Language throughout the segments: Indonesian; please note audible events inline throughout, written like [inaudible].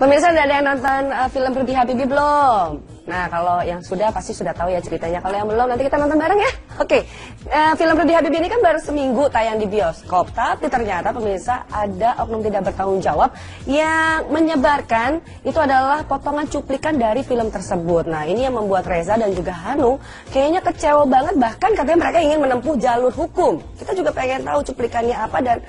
Pemirsa udah ada yang nonton uh, film Rudy Habibie belum? Nah, kalau yang sudah pasti sudah tahu ya ceritanya. Kalau yang belum nanti kita nonton bareng ya. Oke, uh, film Rudy Habibie ini kan baru seminggu tayang di bioskop, tapi ternyata pemirsa ada oknum tidak bertanggung jawab yang menyebarkan itu adalah potongan cuplikan dari film tersebut. Nah, ini yang membuat Reza dan juga Hanung kayaknya kecewa banget bahkan katanya mereka ingin menempuh jalur hukum. Kita juga pengen tahu cuplikannya apa dan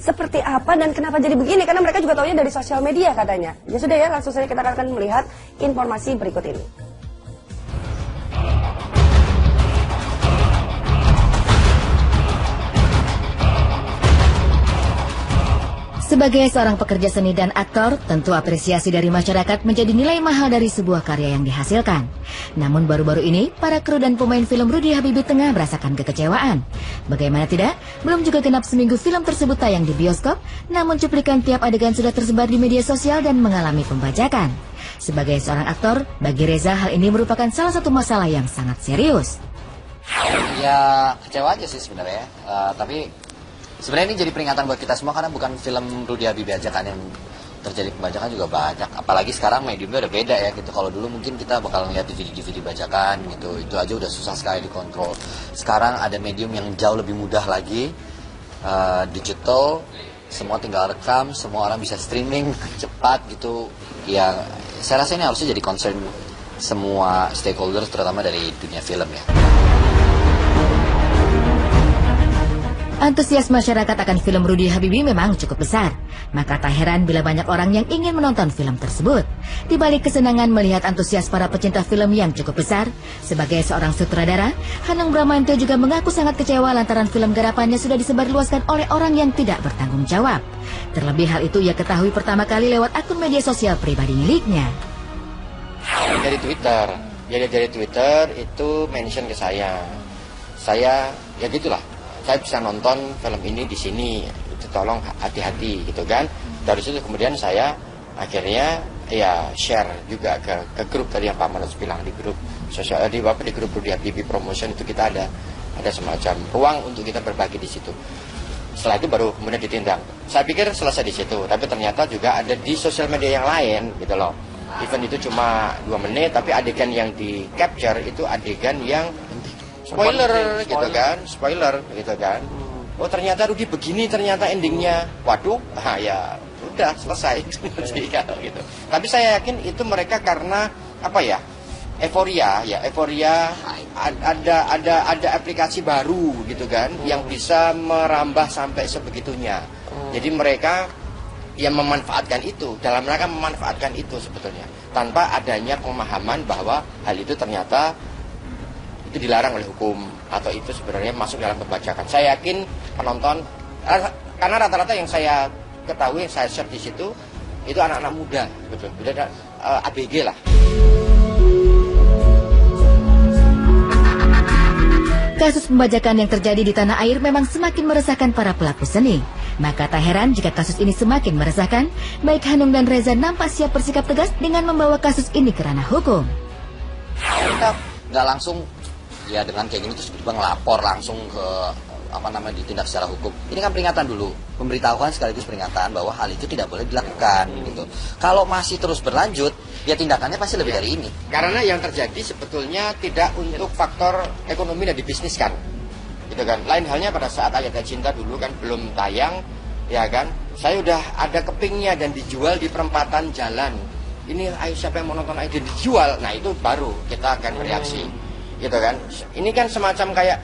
seperti apa dan kenapa jadi begini karena mereka juga tahunya dari sosial media katanya. Ya sudah ya, langsung saja kita akan melihat informasi berikut ini. Sebagai seorang pekerja seni dan aktor, tentu apresiasi dari masyarakat menjadi nilai mahal dari sebuah karya yang dihasilkan. Namun baru-baru ini, para kru dan pemain film Rudy Habibie tengah merasakan kekecewaan. Bagaimana tidak, belum juga genap seminggu film tersebut tayang di bioskop, namun cuplikan tiap adegan sudah tersebar di media sosial dan mengalami pembajakan. Sebagai seorang aktor, bagi Reza hal ini merupakan salah satu masalah yang sangat serius. Ya kecewa aja sih sebenarnya, uh, tapi sebenarnya ini jadi peringatan buat kita semua karena bukan film Rudy Habibie aja kan yang terjadi pembajakan juga banyak. Apalagi sekarang mediumnya udah beda ya gitu. Kalau dulu mungkin kita bakal ngeliat DVD-DVD bajakan gitu. Itu aja udah susah sekali dikontrol. Sekarang ada medium yang jauh lebih mudah lagi uh, digital semua tinggal rekam semua orang bisa streaming [laughs] cepat gitu. Ya saya rasa ini harusnya jadi concern semua stakeholders terutama dari dunia film ya. Antusias masyarakat akan film Rudy Habibie memang cukup besar. Maka tak heran bila banyak orang yang ingin menonton film tersebut. Di balik kesenangan melihat antusias para pecinta film yang cukup besar, sebagai seorang sutradara, Hanung Bramantyo juga mengaku sangat kecewa lantaran film garapannya sudah disebarluaskan oleh orang yang tidak bertanggung jawab. Terlebih hal itu ia ketahui pertama kali lewat akun media sosial pribadi miliknya. Dari Twitter, jadi dari Twitter itu mention ke saya. Saya ya gitulah, saya bisa nonton film ini di sini. Itu tolong hati-hati gitu kan? Dari situ kemudian saya akhirnya ya share juga ke, ke grup tadi yang Pak Manus bilang di grup sosial di apa di grup Rudia TV Promotion itu kita ada ada semacam ruang untuk kita berbagi di situ. Setelah itu baru kemudian ditindak saya pikir selesai di situ tapi ternyata juga ada di sosial media yang lain gitu loh. Event itu cuma dua menit tapi adegan yang di capture itu adegan yang spoiler gitu kan? Spoiler gitu kan? Oh ternyata Rudi begini ternyata endingnya. Waduh ah ya udah selesai. [laughs] Gitu. Tapi saya yakin itu mereka karena apa ya euforia ya euforia ada ada ada aplikasi baru gitu kan? Hmm. yang bisa merambah sampai sebegitunya. Hmm. jadi mereka yang memanfaatkan itu. Dalam rangka memanfaatkan itu sebetulnya. Tanpa adanya pemahaman bahwa hal itu ternyata itu dilarang oleh hukum atau itu sebenarnya masuk dalam pembajakan. Saya yakin penonton karena rata-rata yang saya ketahui yang saya share di situ itu anak-anak muda, betul, betul, uh, ABG lah. Kasus pembajakan yang terjadi di tanah air memang semakin meresahkan para pelaku seni. Maka tak heran jika kasus ini semakin meresahkan, baik Hanung dan Reza nampak siap bersikap tegas dengan membawa kasus ini ke ranah hukum. Kita nggak langsung ya dengan kayak gini terus tiba ngelapor langsung ke apa namanya ditindak secara hukum. Ini kan peringatan dulu, pemberitahuan sekaligus peringatan bahwa hal itu tidak boleh dilakukan gitu. Kalau masih terus berlanjut, ya tindakannya pasti lebih dari ini. Karena yang terjadi sebetulnya tidak untuk faktor ekonomi dan dibisniskan. Gitu kan. Lain halnya pada saat ayat cinta dulu kan belum tayang, ya kan. Saya udah ada kepingnya dan dijual di perempatan jalan. Ini ayo siapa yang mau nonton ayo dijual. Nah, itu baru kita akan bereaksi. Gitu kan. Ini kan semacam kayak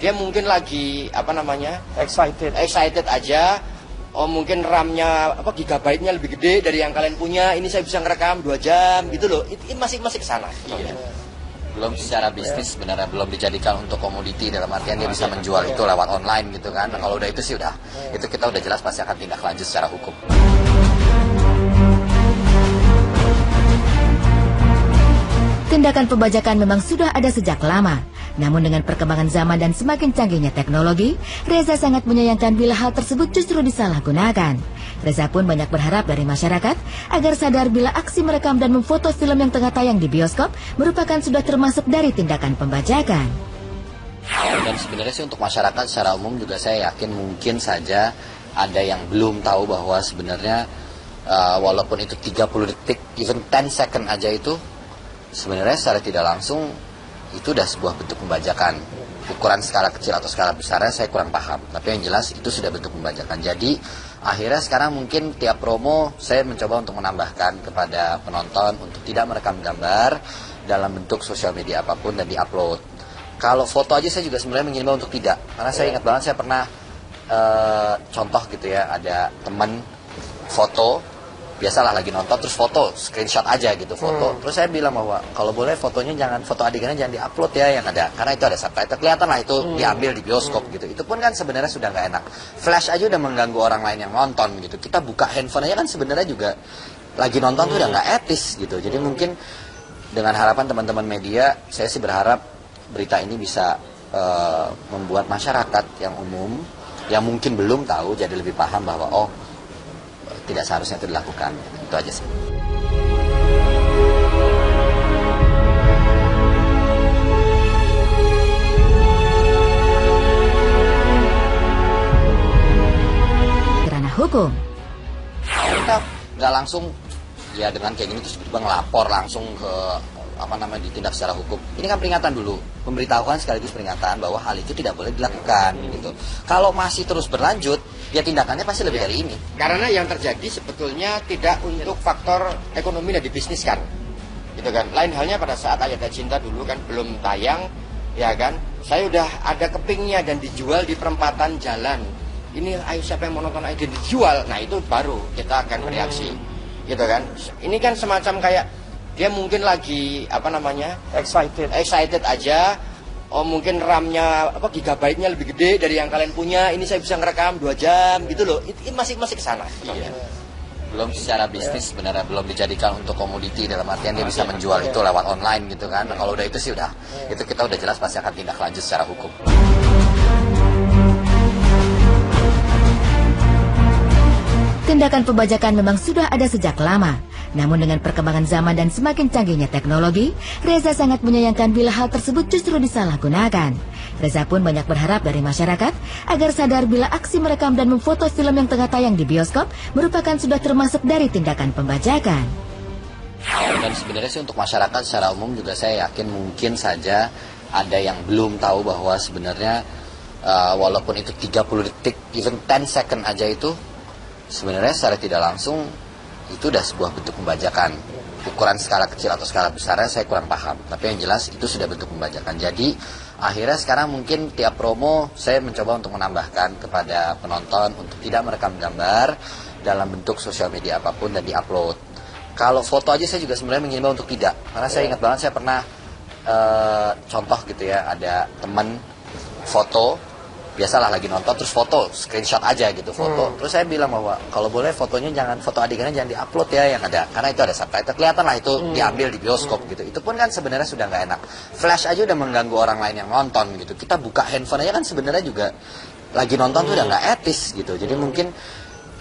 dia mungkin lagi apa namanya excited. excited aja. Oh mungkin RAM-nya apa gigabyte-nya lebih gede dari yang kalian punya. Ini saya bisa ngerekam dua jam gitu loh. Itu, masih masih ke sana iya. belum secara bisnis sebenarnya belum dijadikan untuk komoditi dalam artian dia bisa menjual itu lewat online gitu kan. Nah, kalau udah itu sih udah. Itu kita udah jelas pasti akan tindak lanjut secara hukum Tindakan pembajakan memang sudah ada sejak lama. Namun dengan perkembangan zaman dan semakin canggihnya teknologi, Reza sangat menyayangkan bila hal tersebut justru disalahgunakan. Reza pun banyak berharap dari masyarakat agar sadar bila aksi merekam dan memfoto film yang tengah tayang di bioskop merupakan sudah termasuk dari tindakan pembajakan. Dan sebenarnya sih untuk masyarakat secara umum juga saya yakin mungkin saja ada yang belum tahu bahwa sebenarnya uh, walaupun itu 30 detik, even 10 second aja itu sebenarnya secara tidak langsung itu udah sebuah bentuk pembajakan. Ukuran skala kecil atau skala besarnya saya kurang paham, tapi yang jelas itu sudah bentuk pembajakan. Jadi akhirnya sekarang mungkin tiap promo saya mencoba untuk menambahkan kepada penonton untuk tidak merekam gambar dalam bentuk sosial media apa pun dan diupload. Kalau foto aja saya juga sebenarnya mengimbau untuk tidak, karena saya ingat banget saya pernah eh, contoh gitu ya ada teman foto biasalah lagi nonton terus foto screenshot aja gitu foto. Terus saya bilang bahwa kalau boleh fotonya jangan foto adegannya jangan diupload ya yang ada. Karena itu ada subtitle kelihatan lah itu diambil di bioskop gitu. Itu pun kan sebenarnya sudah nggak enak. Flash aja udah mengganggu orang lain yang nonton gitu. Kita buka handphone aja kan sebenarnya juga lagi nonton tuh udah nggak etis gitu. Jadi mungkin dengan harapan teman-teman media saya sih berharap berita ini bisa eh, membuat masyarakat yang umum yang mungkin belum tahu jadi lebih paham bahwa oh tidak seharusnya itu dilakukan. Itu aja sih. Kerana hukum. kita nggak langsung ya dengan kayak gini terus tiba-tiba ngelapor langsung ke apa namanya ditindak secara hukum. Ini kan peringatan dulu. Pemberitahuan sekaligus peringatan bahwa hal itu tidak boleh dilakukan gitu. Kalau masih terus berlanjut ya tindakannya pasti lebih dari ini Karena yang terjadi sebetulnya tidak untuk faktor ekonomi dan dibisniskan. Gitu kan. Lain halnya pada saat Ayat Cinta dulu kan belum tayang, ya kan. Saya udah ada kepingnya dan dijual di perempatan jalan. Ini ayo siapa yang mau nonton ayo dijual. Nah, itu baru kita akan bereaksi. Gitu kan. Ini kan semacam kayak dia mungkin lagi apa namanya? excited. excited aja. Oh mungkin RAM-nya apa gigabyte-nya lebih gede dari yang kalian punya. Ini saya bisa ngerekam dua jam gitu loh. Itu masih masih ke sana. Iya. belum secara bisnis sebenarnya. Belum dijadikan untuk komoditi dalam artian dia bisa menjual itu lewat online gitu kan. Kalau udah itu sih udah. Itu kita udah jelas pasti akan tindak lanjut secara hukum Tindakan pembajakan memang sudah ada sejak lama. Namun dengan perkembangan zaman dan semakin canggihnya teknologi, Reza sangat menyayangkan bila hal tersebut justru disalahgunakan. Reza pun banyak berharap dari masyarakat agar sadar bila aksi merekam dan memfoto film yang tengah tayang di bioskop merupakan sudah termasuk dari tindakan pembajakan. dan sebenarnya sih untuk masyarakat secara umum juga saya yakin mungkin saja ada yang belum tahu bahwa sebenarnya uh, walaupun itu 30 detik even 10 second aja itu sebenarnya secara tidak langsung itu udah sebuah bentuk pembajakan. Ukuran skala kecil atau skala besarnya saya kurang paham tapi yang jelas itu sudah bentuk pembajakan. Jadi akhirnya sekarang mungkin tiap promo saya mencoba untuk menambahkan kepada penonton untuk tidak merekam gambar dalam bentuk sosial media apa pun dan diupload. Kalau foto aja saya juga sebenarnya mengimbau untuk tidak karena saya ingat banget saya pernah eh, contoh gitu ya ada teman foto biasalah lagi nonton terus foto screenshot aja gitu foto. Terus saya bilang bahwa kalau boleh fotonya jangan foto adegannya jangan diupload ya yang ada. Karena itu ada subtitle. Kelihatan lah itu diambil di bioskop gitu. Itu pun kan sebenarnya sudah nggak enak. Flash aja udah mengganggu orang lain yang nonton gitu. Kita buka handphone aja kan sebenarnya juga lagi nonton tuh udah nggak etis gitu. Jadi mungkin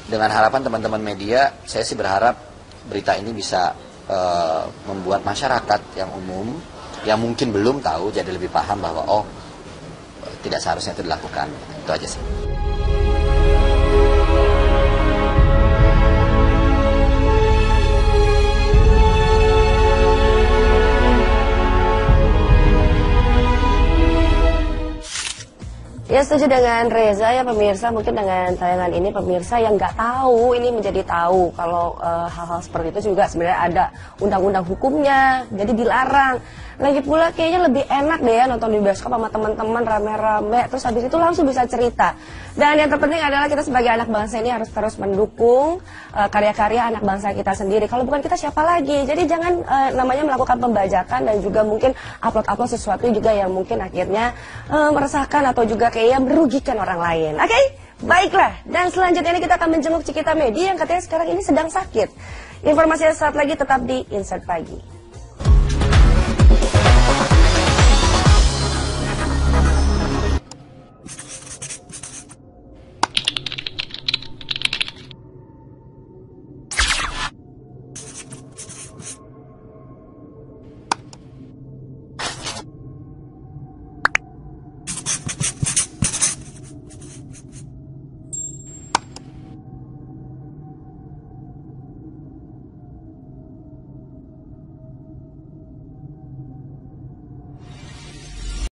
dengan harapan teman-teman media saya sih berharap berita ini bisa eh, membuat masyarakat yang umum yang mungkin belum tahu jadi lebih paham bahwa oh tidak seharusnya itu dilakukan. Itu aja sih. Ya setuju dengan Reza ya pemirsa. Mungkin dengan tayangan ini pemirsa yang nggak tahu ini menjadi tahu kalau eh, hal-hal seperti itu juga sebenarnya ada undang-undang hukumnya. Jadi dilarang lagi pula kayaknya lebih enak deh ya nonton di bioskop sama teman-teman rame-rame. Terus habis itu langsung bisa cerita. Dan yang terpenting adalah kita sebagai anak bangsa ini harus terus mendukung eh, karya-karya anak bangsa kita sendiri. Kalau bukan kita siapa lagi? Jadi jangan eh, namanya melakukan pembajakan dan juga mungkin upload-upload sesuatu juga yang mungkin akhirnya eh, meresahkan atau juga kayak merugikan orang lain. Oke? Baiklah, dan selanjutnya ini kita akan menjenguk Cikita Medi yang katanya sekarang ini sedang sakit. Informasinya saat lagi tetap di Insert Pagi.